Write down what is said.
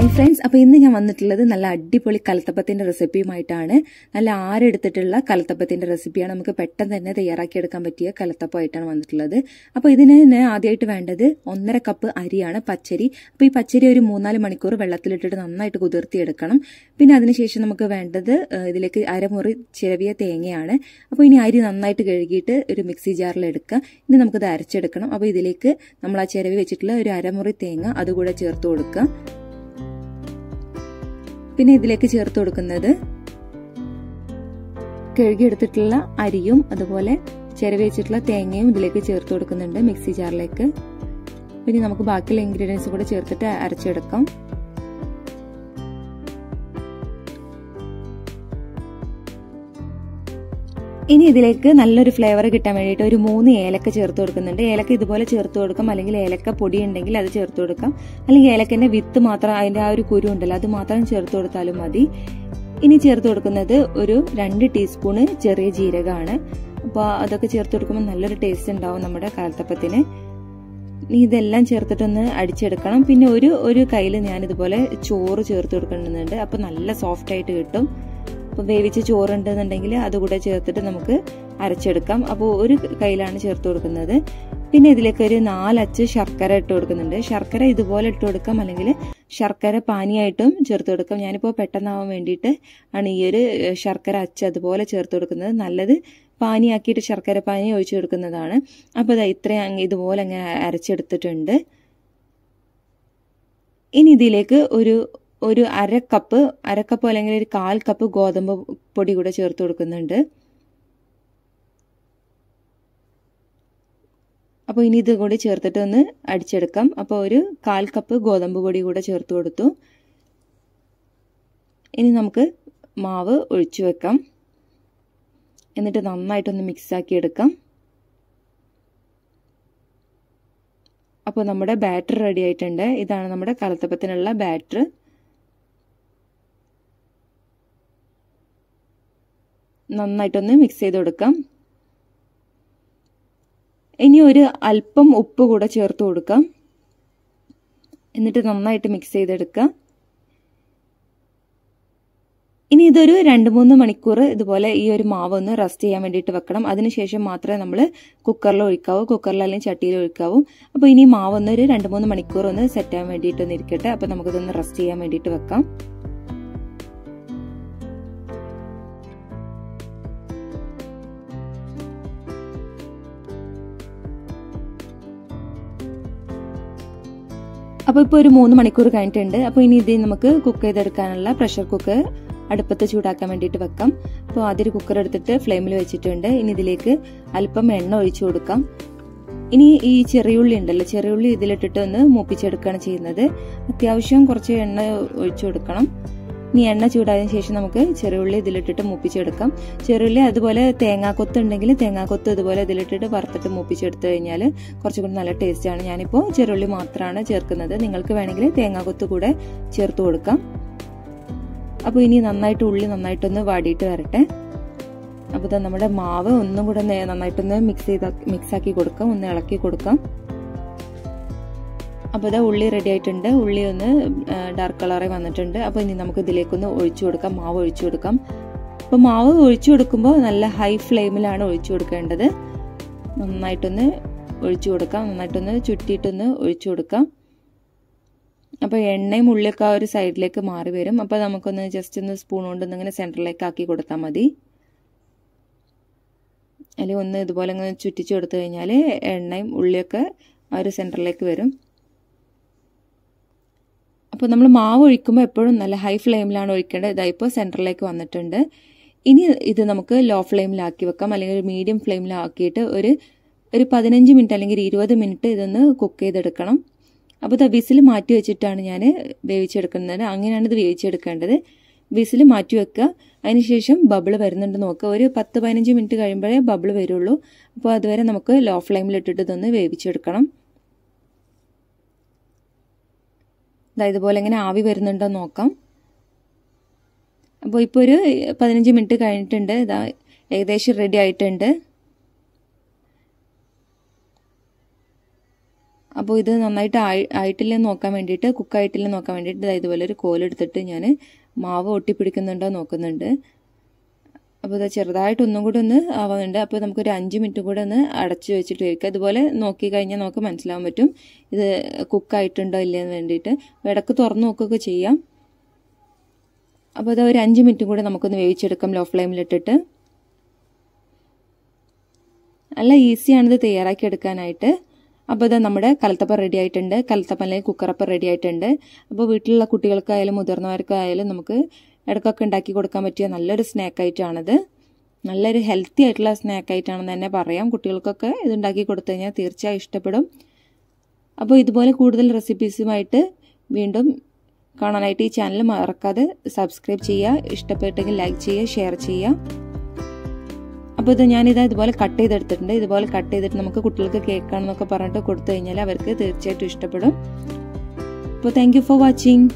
Hi friends അപ്പോൾ ഇന്ന് ഞാൻ വന്നിട്ടുള്ളത് നല്ല അടിപൊളി കലത്തപ്പത്തിന്റെ റെസിപ്പിയുമായിട്ടാണ്. നല്ല ആരെടുത്തിട്ടുള്ള കലത്തപ്പത്തിന്റെ റെസിപ്പിയാണ് നമുക്ക് പെട്ടെന്ന് തന്നെ തയ്യാറാക്കിയെടുക്കാൻ പറ്റിയ കലത്തപ്പമായിട്ടാണ് വന്നിട്ടുള്ളത്. അപ്പോൾ ഇതിന് തന്നെ ആദ്യമായിട്ട് വേണ്ടത് ഒന്നര കപ്പ് അരിയാണ് പച്ചരി. അപ്പോൾ ഈ പച്ചരി ഒരു മൂന്നാൽ മണിക്കൂർ വെള്ളത്തിലിട്ടിട്ട് നന്നായിട്ട് കുതിർത്തിയെടുക്കണം. പിന്നെ അതിനുശേഷം നമുക്ക് വേണ്ടത് ഇതിലേക്ക് അരമുറി ചിരവിയ തേങ്ങയാണ്. അപ്പോൾ ഇനി അരി നന്നായിട്ട് കഴുകിയിട്ട് ഒരു മിക്സി ജാറിൽ എടുക്കുക. ഇനി നമുക്കിത് അരച്ചെടുക്കണം. അപ്പോൾ ഇതിലേക്ക് നമ്മൾ ആ ചിരവി വെച്ചിട്ടുള്ള ഒരു അരമുറി തേങ്ങ അതുകൂടെ ചേർത്ത് കൊടുക്കുക. പിന്നെ ഇതിലേക്ക് ചേർത്ത് കൊടുക്കുന്നത് കഴുകിയെടുത്തിട്ടുള്ള അരിയും അതുപോലെ ചിരവി വെച്ചിട്ടുള്ള തേങ്ങയും ഇതിലേക്ക് ചേർത്ത് കൊടുക്കുന്നുണ്ട് മിക്സി ജാറിലേക്ക്. പിന്നെ നമുക്ക് ബാക്കിയുള്ള ഇൻഗ്രീഡിയൻസ് കൂടെ ചേർത്തിട്ട് അരച്ചെടുക്കാം. ഇനി ഇതിലേക്ക് നല്ലൊരു ഫ്ലേവർ കിട്ടാൻ വേണ്ടിയിട്ട് ഒരു മൂന്ന് ഏലക്ക ചേർത്ത് കൊടുക്കുന്നുണ്ട്. ഏലക്ക ഇതുപോലെ ചേർത്ത് കൊടുക്കാം. അല്ലെങ്കിൽ ഏലക്ക പൊടി ഉണ്ടെങ്കിൽ അത് ചേർത്ത് കൊടുക്കാം. അല്ലെങ്കിൽ ഏലക്കന്റെ വിത്ത് മാത്രം അതിന്റെ ആ ഒരു കുരു ഉണ്ടല്ലോ അത് മാത്രം ചേർത്ത് കൊടുത്താലും മതി. ഇനി ചേർത്ത് കൊടുക്കുന്നത് ഒരു രണ്ട് ടീസ്പൂണ് ചെറിയ ജീരകമാണ്. അപ്പോൾ അതൊക്കെ ചേർത്ത് കൊടുക്കുമ്പോൾ നല്ലൊരു ടേസ്റ്റ് ഉണ്ടാവും നമ്മുടെ കാലത്തപ്പത്തിന്. ഇതെല്ലാം ചേർത്തിട്ടൊന്ന് അടിച്ചെടുക്കണം. പിന്നെ ഒരു ഒരു കയ്യിൽ ഞാനിതുപോലെ ചോറ് ചേർത്ത് കൊടുക്കുന്നുണ്ട്. അപ്പോൾ നല്ല സോഫ്റ്റ് ആയിട്ട് കിട്ടും. അപ്പോൾ വേവിച്ച ചോറുണ്ടെന്നുണ്ടെങ്കിൽ അതുകൂടെ ചേർത്തിട്ട് നമുക്ക് അരച്ചെടുക്കാം. അപ്പോൾ ഒരു കയ്യിലാണ് ചേർത്ത് കൊടുക്കുന്നത്. പിന്നെ ഇതിലേക്ക് ഒരു നാലച്ച് ശർക്കര ഇട്ട് കൊടുക്കുന്നുണ്ട്. ശർക്കര ഇതുപോലെ ഇട്ട് കൊടുക്കാം. അല്ലെങ്കിൽ ശർക്കര പാനിയായിട്ടും ചേർത്ത് കൊടുക്കാം. ഞാനിപ്പോൾ പെട്ടെന്നാവാൻ വേണ്ടിയിട്ട് ആണ് ഈ ഒരു ശർക്കര അച്ച് അതുപോലെ ചേർത്ത് കൊടുക്കുന്നത്. നല്ലത് പാനിയാക്കിയിട്ട് ശർക്കര പാനി ഒഴിച്ചു കൊടുക്കുന്നതാണ്. അപ്പോൾ ഇതാ ഇത്രയും ഇതുപോലെ അങ്ങനെ അരച്ചെടുത്തിട്ടുണ്ട്. ഇനി ഇതിലേക്ക് ഒരു ഒരു അര കപ്പ് അര കപ്പ് അല്ലെങ്കിൽ ഒരു കാൽ കപ്പ് ഗോതമ്പ് പൊടി കൂടെ ചേർത്ത് കൊടുക്കുന്നുണ്ട്. അപ്പോൾ ഇനി ഇത് കൂടി ചേർത്തിട്ട് ഒന്ന് അടിച്ചെടുക്കാം. അപ്പോൾ ഒരു കാൽ കപ്പ് ഗോതമ്പ് പൊടി കൂടെ ചേർത്ത് കൊടുത്തു. ഇനി നമുക്ക് മാവ് ഒഴിച്ചു വെക്കാം. എന്നിട്ട് നന്നായിട്ടൊന്ന് മിക്സാക്കി എടുക്കാം. അപ്പോൾ നമ്മുടെ ബാറ്റർ റെഡി ആയിട്ടുണ്ട്. ഇതാണ് നമ്മുടെ കലത്തപ്പത്തിനുള്ള ബാറ്റർ നന്നായിട്ടൊന്ന് മിക്സ് ചെയ്ത് കൊടുക്കാം. ഇനി ഒരു അല്പം ഉപ്പ് കൂടെ ചേർത്ത് കൊടുക്കാം. എന്നിട്ട് നന്നായിട്ട് മിക്സ് ചെയ്തെടുക്കാം. ഇനി ഇതൊരു രണ്ട് മൂന്ന് മണിക്കൂർ ഇതുപോലെ ഈ ഒരു മാവ് ഒന്ന് റസ്റ്റ് ചെയ്യാൻ വേണ്ടിയിട്ട് വെക്കണം. അതിനുശേഷം മാത്രമേ നമ്മൾ കുക്കറിൽ ഒഴിക്കാവൂ. കുക്കറിൽ അല്ലെങ്കിൽ ചട്ടിയിൽ ഒഴിക്കാവൂ. അപ്പോൾ ഇനി മാവ് ഒന്ന് ഒരു രണ്ട് മൂന്ന് മണിക്കൂർ ഒന്ന് സെറ്റ് ആവാൻ വേണ്ടിയിട്ട് ഇരിക്കട്ടെ. അപ്പോൾ നമുക്കിതൊന്ന് റസ്റ്റ് ചെയ്യാൻ വേണ്ടിയിട്ട് വെക്കാം. അപ്പോൾ ഇപ്പോൾ ഒരു മൂന്ന് മണിക്കൂർ കഴിഞ്ഞിട്ടുണ്ട്. അപ്പോൾ ഇനി ഇത് നമുക്ക് കുക്ക് ചെയ്തെടുക്കാനുള്ള പ്രഷർ കുക്കർ അടുപ്പത്ത് ചൂടാക്കാൻ വേണ്ടിയിട്ട് വെക്കാം. അപ്പോൾ ആദ്യം കുക്കർ എടുത്തിട്ട് ഫ്ലെയിമിൽ വെച്ചിട്ടുണ്ട്. ഇനി ഇതിലേക്ക് അല്പം എണ്ണ ഒഴിച്ചു കൊടുക്കാം. ഇനി ഈ ചെറിയുള്ളി ഉണ്ടല്ലോ ചെറിയുള്ളി ഇതിലിട്ടിട്ട് ഒന്ന് മൂപ്പിച്ചെടുക്കുകയാണ് ചെയ്യുന്നത്. അത്യാവശ്യം കുറച്ച് എണ്ണ ഒഴിച്ചു കൊടുക്കണം. ഇനി എണ്ണ ചൂടായതിനു ശേഷം നമുക്ക് ചെറുള്ളി ഇതിലിട്ടിട്ട് മൂപ്പിച്ചെടുക്കാം. ചെറുള്ളി അതുപോലെ തേങ്ങാക്കൊത്ത് ഉണ്ടെങ്കിൽ തേങ്ങാക്കൊത്ത് ഇതുപോലെ ഇതിലിട്ടിട്ട് വറുത്തിട്ട് മൂപ്പിച്ചെടുത്തു കഴിഞ്ഞാൽ കുറച്ചും കൂടി നല്ല ടേസ്റ്റാണ് ഞാനിപ്പോൾ ചെറുള്ളി മാത്രമാണ് ചേർക്കുന്നത്. നിങ്ങൾക്ക് വേണമെങ്കിൽ തേങ്ങാക്കൊത്ത് കൂടെ ചേർത്ത് കൊടുക്കാം. അപ്പോൾ ഇനി നന്നായിട്ട് ഉള്ളി നന്നായിട്ടൊന്ന് വാടിയിട്ട് വരട്ടെ. അപ്പോൾ നമ്മുടെ മാവ് ഒന്നും കൂടെ നന്നായിട്ടൊന്ന് മിക്സ് ചെയ്ത മിക്സാക്കി കൊടുക്കാം. ഒന്ന് ഇളക്കി കൊടുക്കാം. അപ്പോൾ ഇതാ ഉള്ളി റെഡി ആയിട്ടുണ്ട്. ഉള്ളി ഒന്ന് ഡാർക്ക് കളറായി വന്നിട്ടുണ്ട്. അപ്പോൾ ഇനി നമുക്ക് ഇതിലേക്കൊന്ന് ഒഴിച്ചു കൊടുക്കാം. മാവ് ഒഴിച്ചു കൊടുക്കാം. അപ്പോൾ മാവ് ഒഴിച്ചു കൊടുക്കുമ്പോൾ നല്ല ഹൈ ഫ്ലെയിമിലാണ് ഒഴിച്ചു കൊടുക്കേണ്ടത്. നന്നായിട്ടൊന്ന് ഒഴിച്ചു കൊടുക്കാം. നന്നായിട്ടൊന്ന് ചുറ്റിയിട്ടൊന്ന് ഒഴിച്ചു കൊടുക്കാം. അപ്പോൾ എണ്ണയും ഉള്ളിയൊക്കെ ആ ഒരു സൈഡിലേക്ക് മാറി വരും. അപ്പോൾ നമുക്കൊന്ന് ജസ്റ്റ് ഒന്ന് സ്പൂൺ കൊണ്ട് ഇങ്ങനെ സെന്ററിലേക്ക് ആക്കി കൊടുത്താൽ മതി. അല്ലെങ്കിൽ ഒന്ന് ഇതുപോലെ ഇങ്ങനെ ചുറ്റിച്ചു കൊടുത്തു കഴിഞ്ഞാൽ എണ്ണയും ഉള്ളിയൊക്കെ ആ ഒരു സെന്ററിലേക്ക് വരും. അപ്പോൾ നമ്മൾ മാവ് ഒഴിക്കുമ്പോൾ എപ്പോഴും നല്ല ഹൈ ഫ്ലെയിമിലാണ് ഒഴിക്കേണ്ടത്. ഇതായിപ്പോൾ സെന്ററിലേക്ക് വന്നിട്ടുണ്ട്. ഇനി ഇത് നമുക്ക് ലോ ഫ്ലെയിമിലാക്കി വെക്കാം. അല്ലെങ്കിൽ ഒരു മീഡിയം ഫ്ലെയിമിലാക്കിയിട്ട് ഒരു ഒരു പതിനഞ്ച് മിനിറ്റ് അല്ലെങ്കിൽ ഇരുപത് മിനിറ്റ് ഇതൊന്ന് കുക്ക് ചെയ്തെടുക്കണം. അപ്പോൾ ഇത് വിസിൽ മാറ്റി വെച്ചിട്ടാണ് ഞാൻ വേവിച്ചെടുക്കുന്നത്. അങ്ങനെയാണ് ഇത് വേവിച്ചെടുക്കേണ്ടത്. വിസിൽ മാറ്റി വെക്കുക. അതിനുശേഷം ബബിൾ വരുന്നുണ്ട് നോക്കുക ഒരു പത്ത് പതിനഞ്ച് മിനിറ്റ് കഴിയുമ്പോഴേ ബബിൾ വരുള്ളൂ. അപ്പോൾ അതുവരെ നമുക്ക് ലോ ഫ്ലെയിമിലിട്ടിട്ട് ഇതൊന്ന് വേവിച്ചെടുക്കണം. ഇതുപോലെ ഇങ്ങനെ ആവി വരുന്നുണ്ടോ നോക്കാം. അപ്പോൾ ഇപ്പോൾ ഒരു പതിനഞ്ച് മിനിറ്റ് കഴിഞ്ഞിട്ടുണ്ട്. ഇതാ ഏകദേശം റെഡി ആയിട്ടുണ്ട്. അപ്പോൾ ഇത് നന്നായിട്ട് ആയി ആയിട്ടില്ല നോക്കാൻ വേണ്ടിയിട്ട് കുക്കായിട്ടില്ലെന്ന് നോക്കാൻ വേണ്ടിയിട്ട് ഇതാ ഇതുപോലെ ഒരു കോലെടുത്തിട്ട് ഞാൻ മാവ് ഒട്ടിപ്പിടിക്കുന്നുണ്ടോ നോക്കുന്നുണ്ട്. അപ്പോൾ ഇത് ചെറുതായിട്ട് ഒന്നും കൂടി ഒന്ന് ആവുന്നുണ്ട് അപ്പോൾ നമുക്കൊരു അഞ്ച് മിനിറ്റ് കൂടെ ഒന്ന് അടച്ച് വെച്ചിട്ട് വയ്ക്കുക അതുപോലെ നോക്കി കഴിഞ്ഞാൽ നമുക്ക് മനസ്സിലാവാൻ പറ്റും. ഇത് കുക്കായിട്ടുണ്ടോ ഇല്ലയെന്ന് വേണ്ടിയിട്ട്. ഇടയ്ക്ക് തുറന്ന് നോക്കുകയൊക്കെ ചെയ്യാം. അപ്പോൾ ഇത് ഒരു അഞ്ച് മിനിറ്റും കൂടെ നമുക്കൊന്ന് വേവിച്ചെടുക്കാം ലോ ഫ്ലെയിമിലിട്ടിട്ട്. നല്ല ഈസിയാണിത് തയ്യാറാക്കി എടുക്കാനായിട്ട്. അപ്പോൾ ഇത് നമ്മുടെ കലത്തപ്പം റെഡി ആയിട്ടുണ്ട്. കലത്തപ്പം അല്ലെങ്കിൽ കുക്കറപ്പം റെഡി ആയിട്ടുണ്ട്. അപ്പോൾ വീട്ടിലുള്ള കുട്ടികൾക്കായാലും മുതിർന്നവർക്കായാലും നമുക്ക് ഇടയ്ക്കൊക്കെ ഉണ്ടാക്കി കൊടുക്കാൻ പറ്റിയ നല്ലൊരു സ്നാക്ക് ആയിട്ടാണിത്. നല്ലൊരു ഹെൽത്തി ആയിട്ടുള്ള സ്നാക്ക് ആയിട്ടാണെന്ന് തന്നെ പറയാം. കുട്ടികൾക്കൊക്കെ ഇത് ഉണ്ടാക്കി കൊടുത്തു കഴിഞ്ഞാൽ തീർച്ചയായും ഇഷ്ടപ്പെടും. അപ്പോൾ ഇതുപോലെ കൂടുതൽ റെസിപ്പീസുമായിട്ട് വീണ്ടും കാണാനായിട്ട് ഈ ചാനൽ മറക്കാതെ സബ്സ്ക്രൈബ് ചെയ്യുക. ഇഷ്ടപ്പെട്ടെങ്കിൽ ലൈക്ക് ചെയ്യുക ഷെയർ ചെയ്യുക. അപ്പോൾ ഇത് ഞാനിത് ഇതുപോലെ കട്ട് ചെയ്തെടുത്തിട്ടുണ്ട്. ഇതുപോലെ കട്ട് ചെയ്തിട്ട് നമുക്ക് കുട്ടികൾക്ക് കേൾക്കാണെന്നൊക്കെ പറഞ്ഞിട്ട് കൊടുത്തു കഴിഞ്ഞാൽ അവർക്ക് തീർച്ചയായിട്ടും ഇഷ്ടപ്പെടും. അപ്പോൾ താങ്ക് ഫോർ വാച്ചിങ്